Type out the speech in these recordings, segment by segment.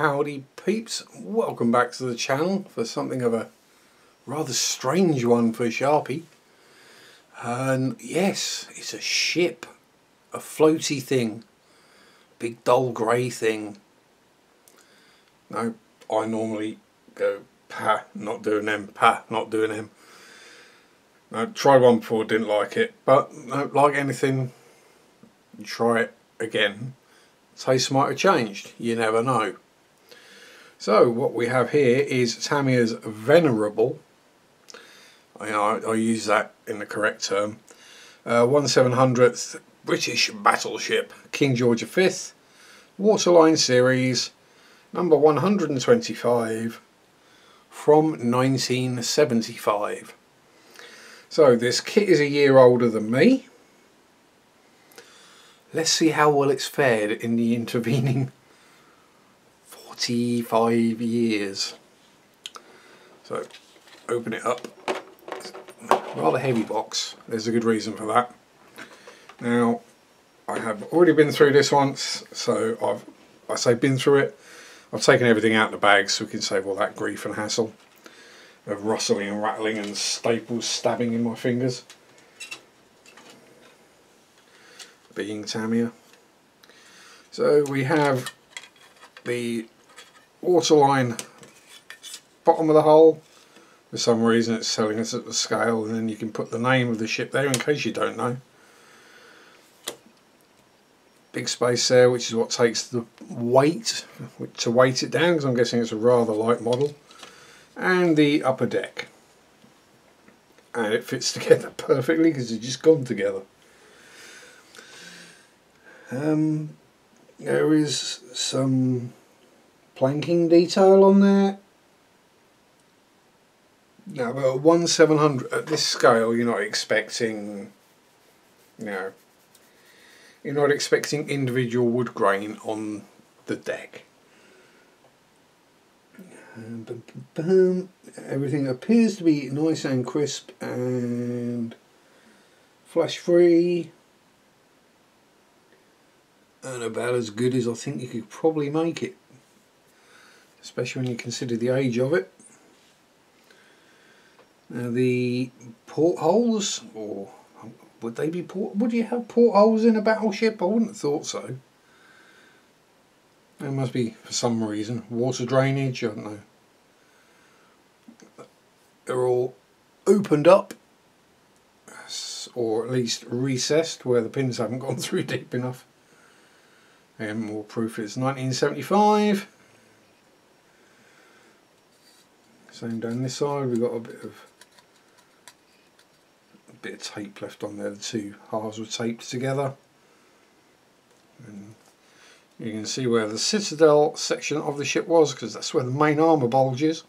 Howdy peeps, welcome back to the channel for something of a rather strange one for Sharpie. And yes, it's a ship, a floaty thing, big dull grey thing. No, I normally go, pa, not doing them, pa, not doing them. I tried one before, didn't like it, but no, like anything, try it again. Taste might have changed, you never know. So what we have here is Tamiya's Venerable. I, I use that in the correct term. Uh, 1 700th British battleship, King George V, Waterline series, number 125 from 1975. So this kit is a year older than me. Let's see how well it's fared in the intervening 45 years. So open it up. Rather heavy box. There's a good reason for that. Now I have already been through this once, so I've I say been through it. I've taken everything out of the bag so we can save all that grief and hassle of rustling and rattling and staples stabbing in my fingers. Being Tamiya. So we have the waterline bottom of the hull. For some reason it's telling us at the scale and then you can put the name of the ship there in case you don't know. Big space there which is what takes the weight to weight it down because I'm guessing it's a rather light model. And the upper deck. And it fits together perfectly because it's just gone together. Um, there is some planking detail on there. Now, but one seven hundred at this scale, you're not expecting, you know, you're not expecting individual wood grain on the deck. Everything appears to be nice and crisp and flash free and about as good as I think you could probably make it especially when you consider the age of it. Now the portholes or would they be port would you have portholes in a battleship I wouldn't have thought so. There must be for some reason. Water drainage I don't know. They're all opened up or at least recessed where the pins haven't gone through deep enough. And more proof it's 1975 same down this side. We've got a bit of a bit of tape left on there. The two halves were taped together. And you can see where the citadel section of the ship was because that's where the main armour bulges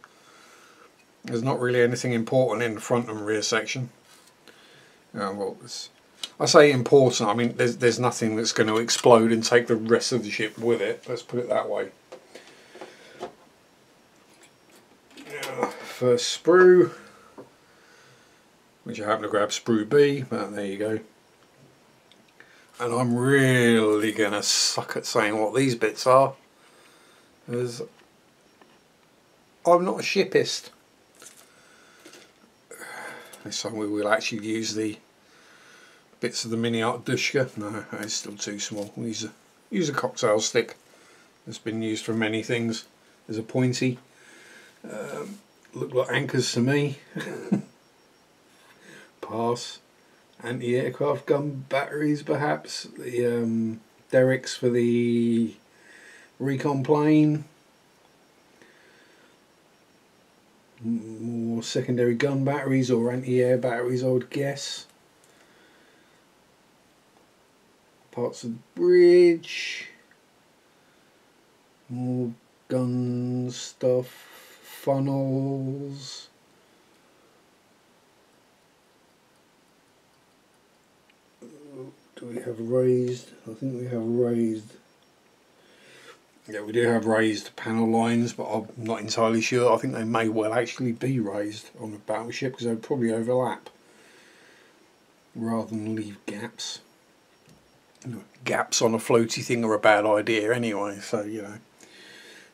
there's not really anything important in the front and rear section. Uh, well, I say important, I mean there's, there's nothing that's going to explode and take the rest of the ship with it, let's put it that way. First sprue, which I happen to grab sprue B, but there you go. And I'm really to suck at saying what these bits are, because I'm not a shipist. This time we will actually use the bits of the MiniArt dushka No, it's still too small. We'll use a, use a cocktail stick. It's been used for many things. There's a pointy. Um, look like anchors to me. Pass. Anti-aircraft gun batteries perhaps. The um, derricks for the recon plane. More secondary gun batteries or anti-air batteries I would guess. Parts of the bridge. More gun stuff funnels. Do we have raised? I think we have raised. Yeah, we do have raised panel lines, but I'm not entirely sure. I think they may well actually be raised on the battleship because they would probably overlap rather than leave gaps. Gaps on a floaty thing are a bad idea anyway, so you know.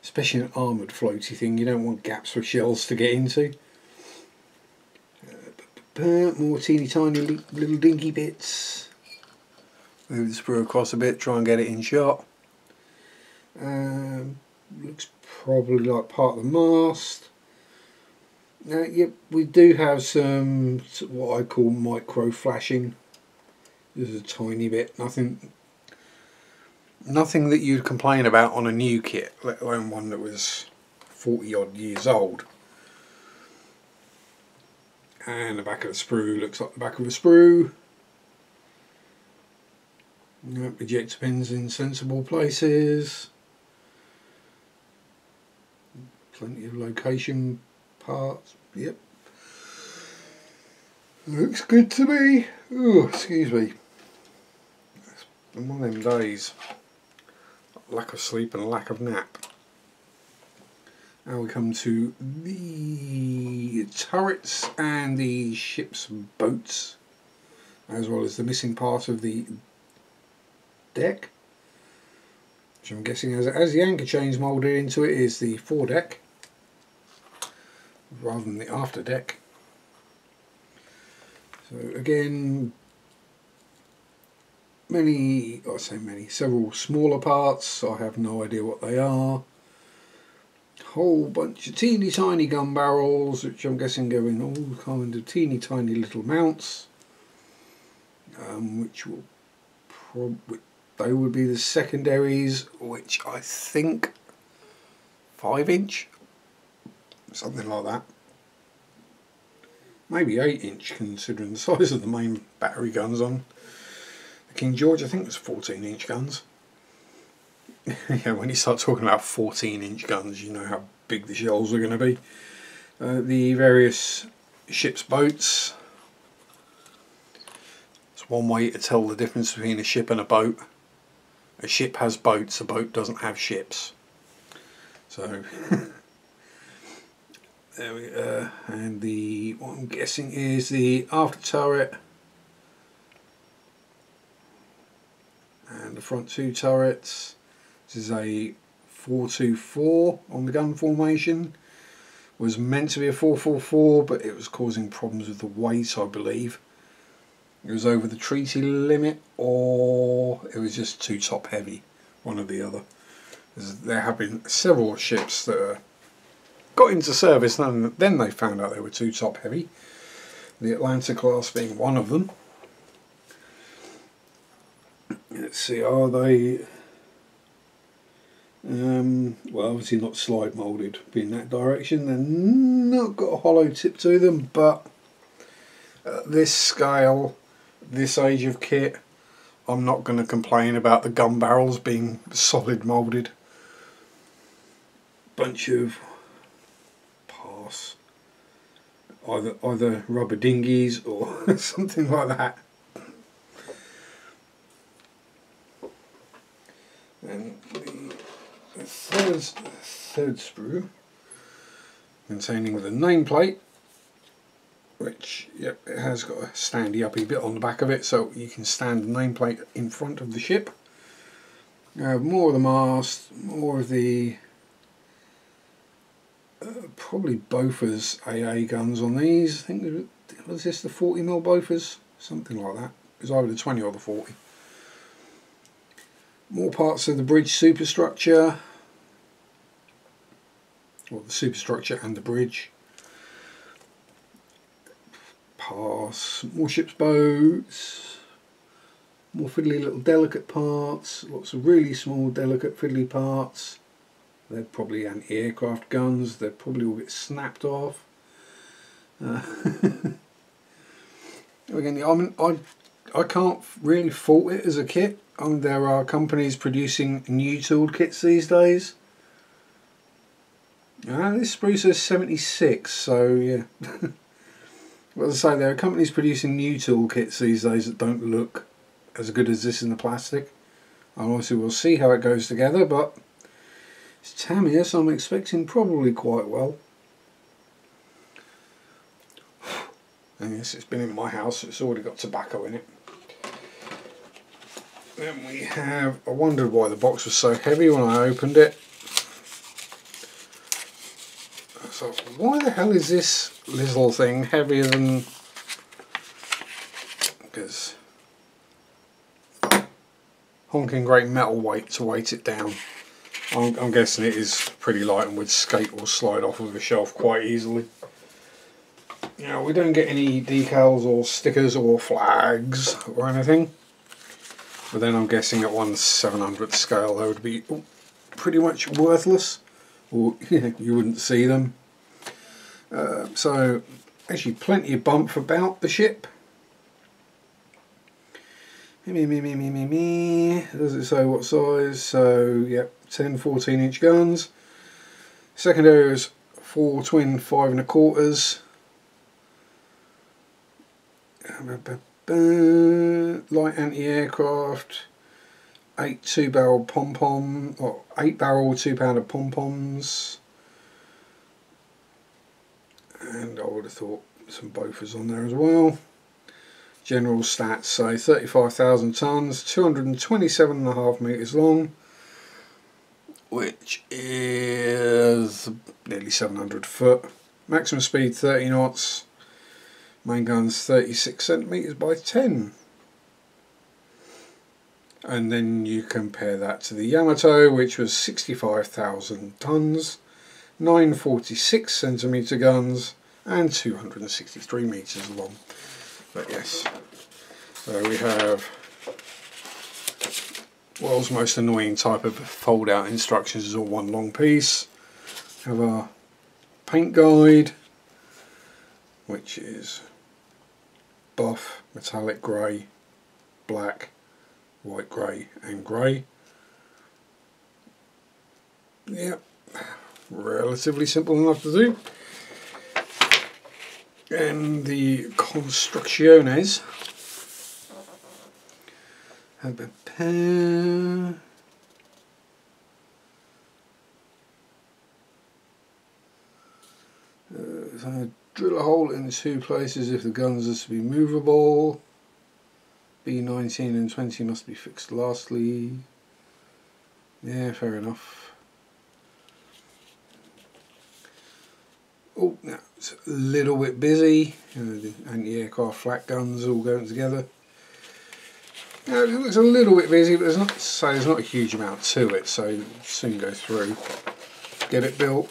Especially an armoured floaty thing, you don't want gaps for shells to get into. Uh, more teeny tiny little dinky bits. Move the sprue across a bit, try and get it in shot. Um, looks probably like part of the mast. Now, yep, we do have some what I call micro flashing. This is a tiny bit, nothing nothing that you'd complain about on a new kit, let alone one that was 40 odd years old. And the back of the sprue looks like the back of a sprue. Yep, ejector pins in sensible places. Plenty of location parts. Yep. Looks good to me. Oh, excuse me. One of them days lack of sleep and lack of nap. Now we come to the turrets and the ship's boats, as well as the missing part of the deck, which I'm guessing as, as the anchor chain's moulded into it is the foredeck, rather than the after deck. So again, many, I say many, several smaller parts. I have no idea what they are. Whole bunch of teeny tiny gun barrels, which I'm guessing go in all kind of teeny tiny little mounts, um, which will probably they would be the secondaries, which I think five inch, something like that. Maybe eight inch, considering the size of the main battery guns on. King George, I think was 14 inch guns. yeah, when you start talking about 14 inch guns, you know how big the shells are going to be. Uh, the various ship's boats. It's one way to tell the difference between a ship and a boat. A ship has boats, a boat doesn't have ships. So, there we go. Uh, and the, what I'm guessing is the after turret the front two turrets. This is a 424 on the gun formation. Was meant to be a 444 but it was causing problems with the weight I believe. It was over the treaty limit or it was just too top heavy, one or the other. There have been several ships that got into service and then they found out they were too top heavy. The Atlanta class being one of them. Let's see, are they... Um, well, obviously not slide moulded in that direction. They're not got a hollow tip to them, but at this scale, this age of kit, I'm not going to complain about the gun barrels being solid moulded. Bunch of pass, either either rubber dinghies or something like that. And the third, third sprue containing the nameplate which yep it has got a standy uppy bit on the back of it so you can stand the nameplate in front of the ship. Uh, more of the mast more of the uh, probably Bofors AA guns on these. I think was this the 40mm Bofors? Something like that. It was either the 20 or the 40 more parts of the bridge superstructure, or the superstructure and the bridge. Pass, more ship's boats, more fiddly little delicate parts, lots of really small delicate fiddly parts. They're probably anti-aircraft guns, they probably all get snapped off. Uh, again, I, mean, I, I can't really fault it as a kit um, there are companies producing new tool kits these days. Ah, this sprue's is 76, so yeah. well, as I say, there are companies producing new tool kits these days that don't look as good as this in the plastic. Obviously we'll see how it goes together, but it's Tamiya, so I'm expecting probably quite well. And yes, it's been in my house, it's already got tobacco in it. Then we have, I wondered why the box was so heavy when I opened it. So why the hell is this little thing heavier than... Because honking great metal weight to weight it down. I'm, I'm, guessing it is pretty light and would skate or slide off of the shelf quite easily. Know, we don't get any decals or stickers or flags or anything. But then I'm guessing at one 700th scale they would be pretty much worthless. Or you wouldn't see them. Uh, so actually plenty of bump about the ship. Me, me, me, me, me, me. Does it say what size? So, yep, 10, 14 inch guns. Secondary is four twin five and a quarters. Light anti-aircraft. Eight two barrel pom pom, or eight barrel two pounder pom poms. And I would have thought some Bofors on there as well general stats say 35,000 tonnes, 227 and a half metres long, which is nearly 700 foot. Maximum speed 30 knots, main guns 36 centimetres by 10. And then you compare that to the Yamato, which was 65,000 tonnes, 946 centimetre guns, and 263 metres long. But yes, so we have world's most annoying type of fold out instructions is all one long piece. We Have our paint guide, which is buff, metallic grey, black, white grey and grey. Yep, relatively simple enough to do and the Construcciones have a pen. Uh, drill a hole in two places if the guns are to be movable. B19 and 20 must be fixed lastly. Yeah, fair enough. Oh, it's a little bit busy. You know, the anti-aircraft flak guns all going together. Now, it looks a little bit busy, but there's not so there's not a huge amount to it. So soon go through, get it built.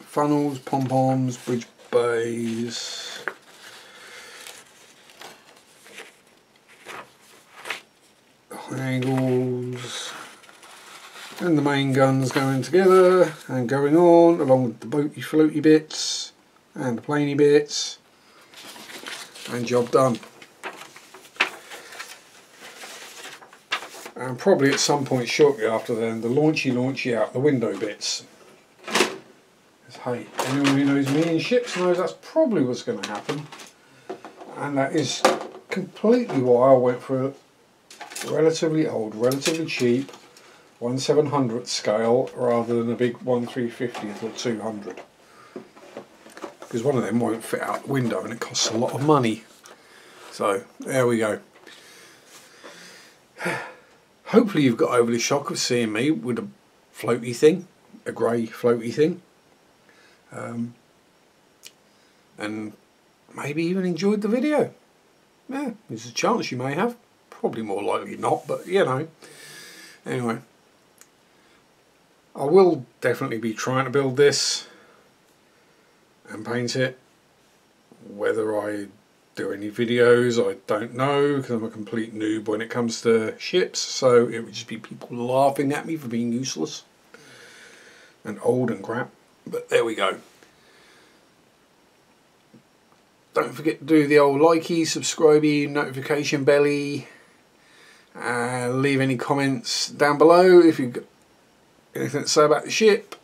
Funnels, pom poms, bridge bays. Angles. And the main guns going together and going on along with the boaty floaty bits and the planey bits. And job done. And probably at some point shortly after then the launchy launchy out the window bits hey anyone who knows me and ships knows that's probably what's going to happen. And that is completely why I went for a relatively old relatively cheap 1 700th scale rather than a big 1 350th or 200 because one of them won't fit out the window and it costs a lot of money. So there we go. Hopefully you've got over the shock of seeing me with a floaty thing a grey floaty thing um, and maybe even enjoyed the video yeah there's a chance you may have probably more likely not but you know anyway I will definitely be trying to build this and paint it. Whether I do any videos, I don't know because I'm a complete noob when it comes to ships. So it would just be people laughing at me for being useless and old and crap. But there we go. Don't forget to do the old likey, subscribey, notification belly. Uh, leave any comments down below if you've got anything to say about the ship,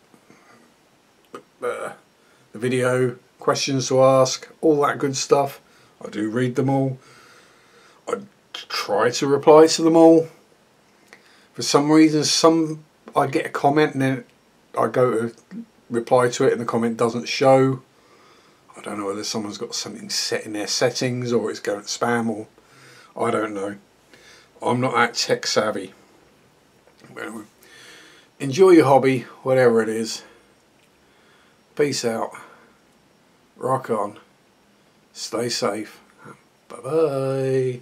uh, the video, questions to ask, all that good stuff. I do read them all. I try to reply to them all. For some reason, some I get a comment and then I go to reply to it and the comment doesn't show. I don't know whether someone's got something set in their settings or it's going to spam or I don't know. I'm not that tech savvy. Anyway enjoy your hobby, whatever it is. Peace out. Rock on. Stay safe. Bye bye.